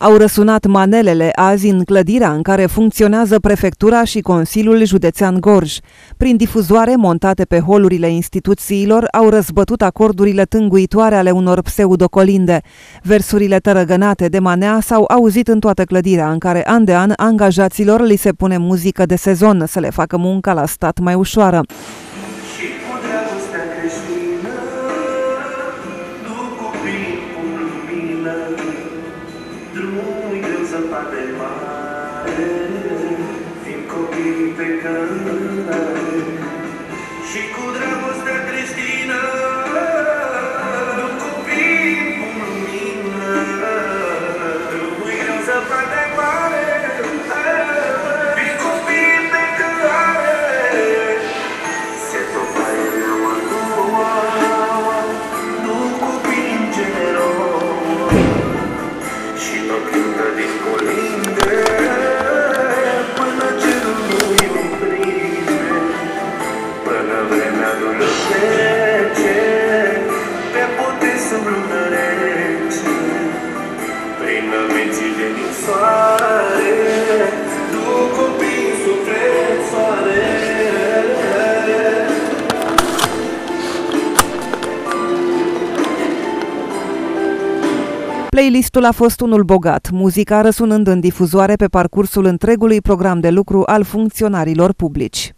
Au răsunat manelele azi în clădirea în care funcționează prefectura și Consiliul Județean Gorj. Prin difuzoare montate pe holurile instituțiilor au răzbătut acordurile tânguitoare ale unor pseudocolinde. Versurile tărăgănate de manea s-au auzit în toată clădirea, în care an de an angajaților li se pune muzică de sezon să le facă munca la stat mai ușoară. Drumul e greu zăpadă mare Fiind copii pe cărare Playlistul a fost unul bogat, muzica răsunând în difuzoare pe parcursul întregului program de lucru al funcționarilor publici.